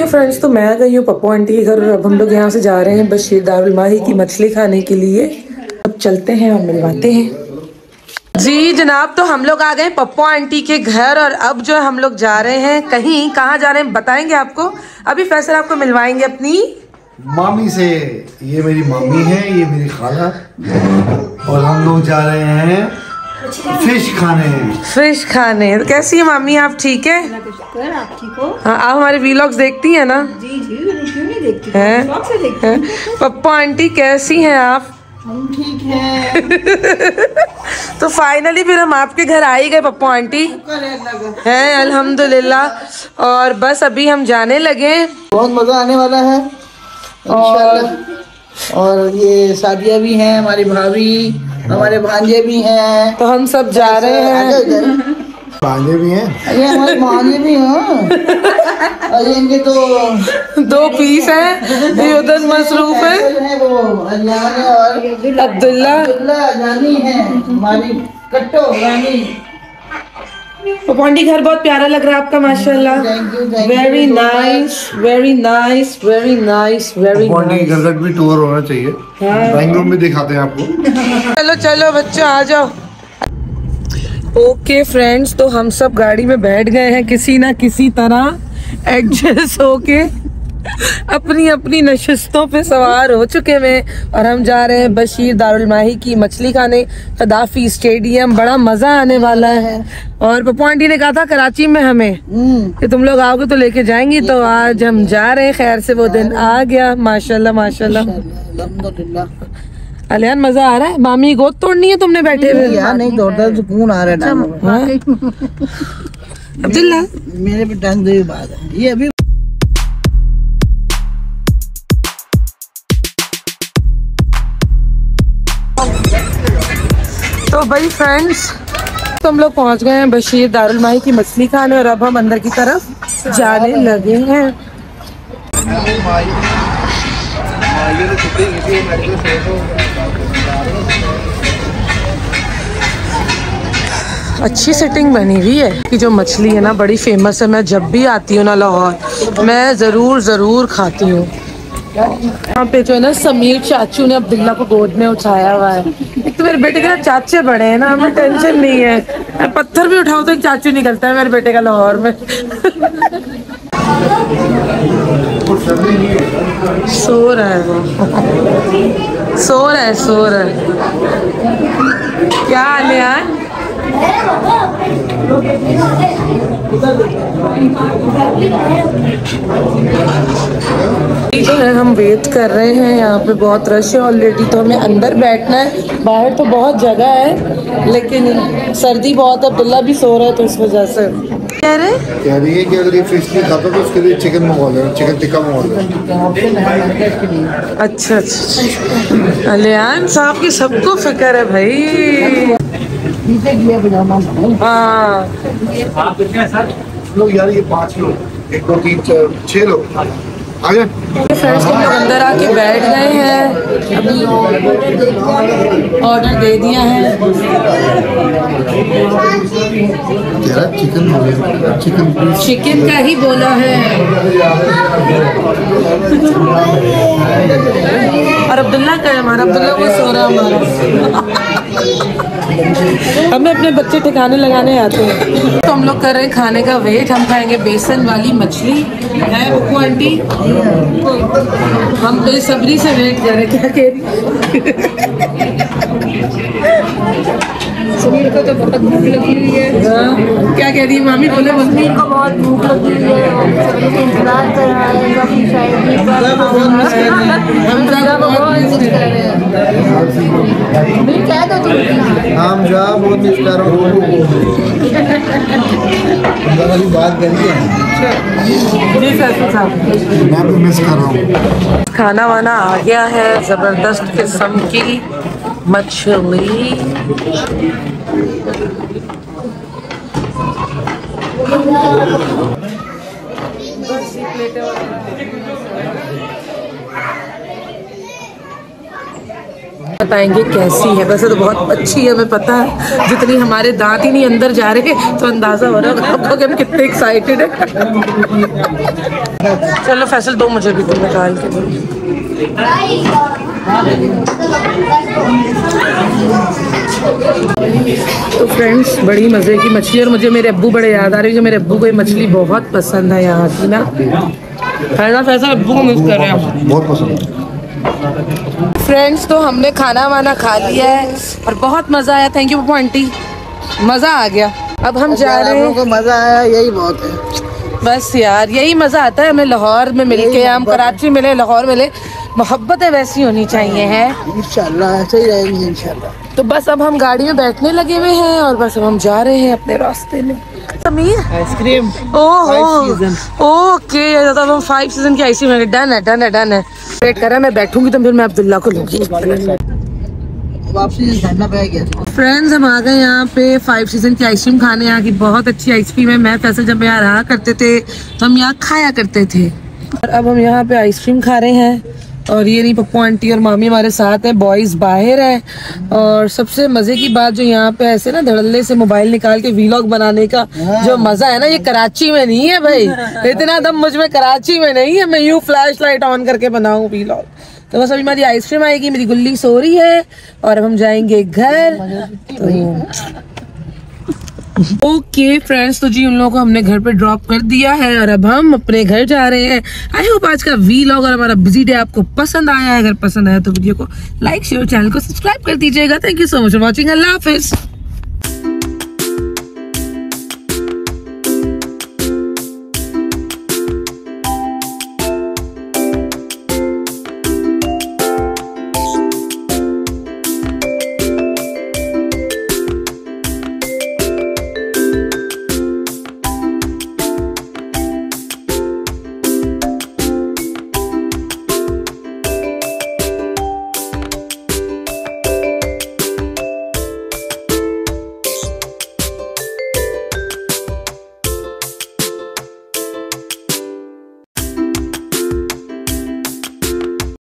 Okay friends तो मैं गई हूँ पप्पू आंटी के घर और अब हम लोग यहाँ से जा रहे हैं बशीर दारुल माही की मछली खाने के लिए। अब चलते हैं और मिलवाते हैं। जी, जनाब तो हम लोग आ गए पप्पू आंटी के घर और अब जो है हम लोग जा रहे हैं। कहीं, कहाँ जा रहे हैं, बताएँगे आपको? अभी फैसल आपको मिलवाएँगे अपनी। मामी से ये मेरी मामी है, ये मेरी खाला। और हम लोग जा रहे हैं फ़िश खाने। फ़िश खाने। तो कैसी है मामी आप ठीक है? शुक्र आप ठीक हो? हाँ आप हमारे वीलॉग्स देखती हैं ना? जी जी क्यों नहीं देखती? हैं? देखती हैं? पप्पू आंटी कैसी हैं आप? हम ठीक हैं। तो फाइनली फिर हम आपके घर आ ही गए पप्पू आंटी। हैं अल्हम्दुलिल्लाह। और बस अभी हम जाने लगे बहुत मज़ा आने वाला है। इंशाल्लाह। और ये सादिया भी हैं हमारी भाभी। हमारे भांजे भी हैं। तो हम सब जा रहे हैं। भांजे भी हैं? अरे हमारे भांजे भी हैं। अरे इनके तो दो पीस हैं ये उधर मसरूफ है। वो और अब्दुल्ला। अब्दुल्ला जानी है हमारी कट्टो रानी। आंटी घर बहुत प्यारा लग रहा है आपका माशाल्लाह। Thank you thank very nice very nice very nice very पौनी घर तक भी टूर होना चाहिए। बेंगलोर में दिखाते हैं आपको। चलो चलो बच्चों आ जाओ। ओके फ्रेंड्स तो हम सब गाड़ी में बैठ गए हैं किसी ना किसी तरह एडजस्ट होके। अपनी अपनी नशस्तों पे सवार हो चुके हैं और हम जा रहे हैं बशीर दारुल माही की मछली खाने कदाफी स्टेडियम बड़ा मज़ा आने वाला है। और पप्पू आंटी ने कहा था कराची में हमें। कि तुम लोग आओगे तो लेके जाएँगी तो आज हम जा रहे हैं खैर से वो दिन आ गया माशाल्लाह माशाल्लाह। अलियान मज़ा आ रहा है? मामी गोद तोड़नी है तुमने बैठे हुए? यार नहीं दौड़ता सुकून आ रहा है में। हाँ? अब्दुल्ला? मेरे पे टांग बात है। ये अभी तो भाई फ्रेंड्स तो हम लोग पहुँच गए हैं बशीर दारुल माही की मछली खाने और अब हम अंदर की तरफ़ जाने लगे हैं। अच्छी सेटिंग बनी हुई है कि जो मछली है ना, बड़ी फ़ेमस है। मैं जब भी आती हूँ ना लाहौर, मैं ज़रूर ज़रूर खाती हूँ। यहाँ पे जो है ना समीर चाचू ने अब्दुल्ला को गोद में उठाया हुआ है। एक तो मेरे बेटे के ना चाचे बड़े हैं ना, हमें टेंशन नहीं है। पत्थर भी उठाऊं तो एक चाचू निकलता है मेरे बेटे का लाहौर में। सो रहा है वो। सो रहा है, सो रहा है। क्या हाल अलियान जो है हम वेट कर रहे हैं यहाँ पे बहुत रश है ऑलरेडी तो हमें अंदर बैठना है। बाहर तो बहुत जगह है लेकिन सर्दी बहुत है अब्दुल्ला भी सो रहा है तो इस वजह से। कह रहे कह रही है कि अगर ये फ़िश नहीं खाता तो उसके लिए चिकन मंगवा लेना चिकन टिक्का मंगवा लेना अच्छा अच्छा। अलियान साहब की सबको फ़िक्र है भाई। हाँ। लोग यार ये पाँच लोग एक दो तीन चार छह लोग। आ सर लोग अंदर आके बैठ गए हैं। अभी ऑर्डर दे दिया है। यार चिकन चिकन चिकन का ही बोला है। और अब्दुल्ला का है हमारा। अब्दुल्ला वो सो रहा हमारा। हमें अपने बच्चे ठिकाने लगाने आते हैं। तो हम लोग कर रहे हैं खाने का वेट। हम खाएँगे बेसन वाली मछली। है बुकू आंटी? हम बेसब्री से वेट कर रहे क्या कह रही को तो बहुत भूख लगी हुई है। हाँ, क्या कह रही है मामी? बोले मम्मी को बहुत भूख लगी हुई है। और सभी इंतज़ार कर रहा है। हम बहुत मिस कर रहे हैं। भी कह दो तुम हम जा बहुत मिस कर रहा हूँ। बात करिए जी सर। मैं भी मिस कर रहा हूँ। खाना वाना आ गया है ज़बरदस्त किस्म की। मछली बताएँगे कैसी है। वैसे तो बहुत अच्छी है, हमें पता है। जितनी हमारे दांत ही नहीं अंदर जा रहे तो अंदाज़ा हो रहा है आपको कि हम कितने एक्साइटेड है। चलो फैसल दो मुझे भी तुम निकाल के तो फ्रेंड्स बड़ी मज़े की मछली और मुझे मेरे अब्बू बड़े याद आ रहे हैं कि मेरे अब्बू को ये मछली बहुत पसंद है यहाँ की ना। है ना अब्बू को मिस कर रहे हैं बहुत पसंद है। फ्रेंड्स तो हमने खाना वाना खा लिया है और बहुत मज़ा आया। Thank you Pappu aunty. मज़ा आ गया। अब हम जा रहे हैं। को मज़ा आया यही बहुत है। बस यार यही मज़ा आता है हमें लाहौर में मिलके। हम कराची मिले लाहौर मिले। मोहब्बतें वैसी होनी चाहिए हैं। इंशाल्लाह ऐसे ही रहेंगे इंशाल्लाह। तो बस अब हम गाड़ी में बैठने लगे हुए हैं और बस अब हम जा रहे हैं अपने रास्ते में। समीर? आइसक्रीम। ओह। ओके तो अब हम फाइव सीज़न की आइसक्रीम है डन है डन है डन है। वेट कर रहा है मैं बैठूँगी तो फिर मैं अब्दुल्ला को लूँगी। वापसी गया फ्रेंड्स हम आ गए यहाँ पे फाइव सीज़न की आइसक्रीम खाने। यहाँ की बहुत अच्छी आइसक्रीम है। मैं फैसल जब यहाँ रहा करते थे तो हम यहाँ खाया करते थे। और अब हम यहाँ पे आइसक्रीम खा रहे हैं। और ये नहीं पप्पू आंटी और मामी हमारे साथ हैं बॉयज़ बाहर हैं। और सबसे मज़े की बात जो यहाँ पे ऐसे ना धड़ल्ले से मोबाइल निकाल के वीलॉग बनाने का जो मज़ा है ना ये कराची में नहीं है भाई। इतना दम मुझमें कराची में नहीं है मैं यूँ फ्लैश लाइट ऑन करके बनाऊँ वीलॉग तो बस अभी हमारी आइसक्रीम आएगी मेरी गुल्ली सो रही है और अब हम जाएँगे घर। ओके फ्रेंड्स तो जी उन लोगों को हमने घर पे ड्रॉप कर दिया है और अब हम अपने घर जा रहे हैं। आई होप आज का वी लॉग और हमारा बिज़ी डे आपको पसंद आया है। अगर पसंद आया तो वीडियो को लाइक शेयर चैनल को सब्सक्राइब कर दीजिएगा। Thank you so much for watching Allah Hafiz